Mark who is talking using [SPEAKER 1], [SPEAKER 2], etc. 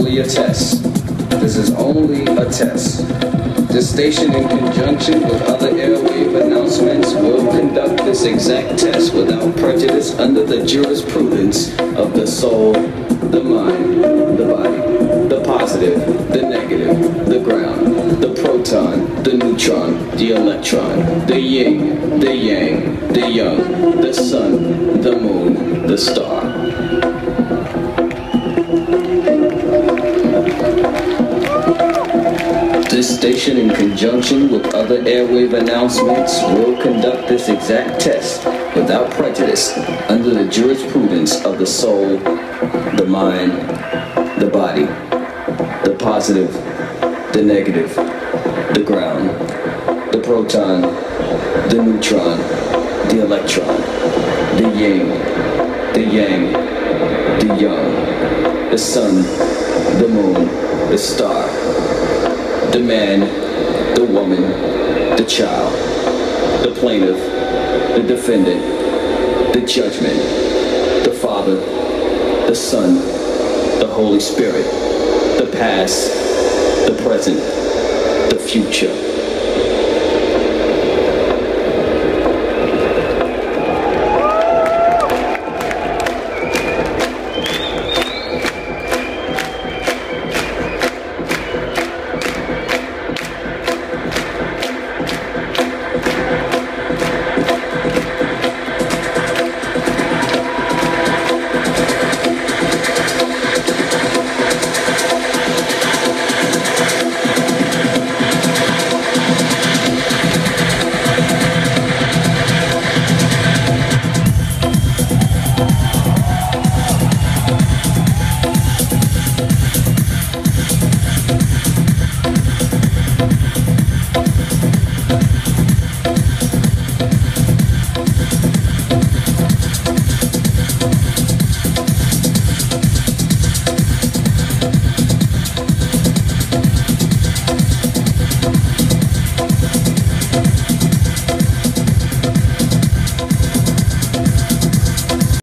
[SPEAKER 1] only a test. This is only a test. This station, in conjunction with other airwave announcements, will conduct this exact test without prejudice under the jurisprudence of the soul, the mind, the body, the positive, the negative, the ground, the proton, the neutron, the electron, the yin, the yang, the young, the sun, the moon, the star. This station, in conjunction with other airwave announcements, will conduct this exact test without prejudice under the jurisprudence of the soul, the mind, the body, the positive, the negative, the ground, the proton, the neutron, the electron, the yin, the yang, the young, the sun, the moon, the star the man, the woman, the child, the plaintiff, the defendant, the judgment, the Father, the Son, the Holy Spirit, the past, the present, the future.